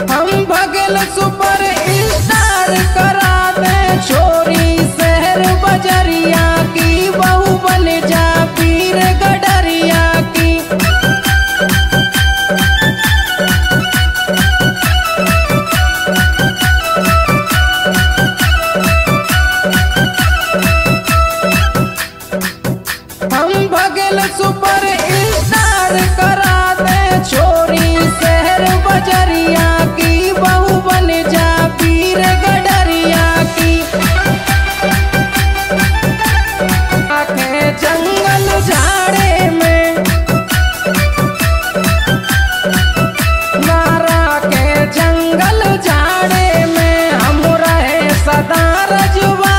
हम भगल super star करा दे। छोरी शहर, बजरिया की, बहु बन जा पीर गडरिया की। हम भगल सुपर स्टार करा जंगल झाड़े में हम रहे सदा रजुआ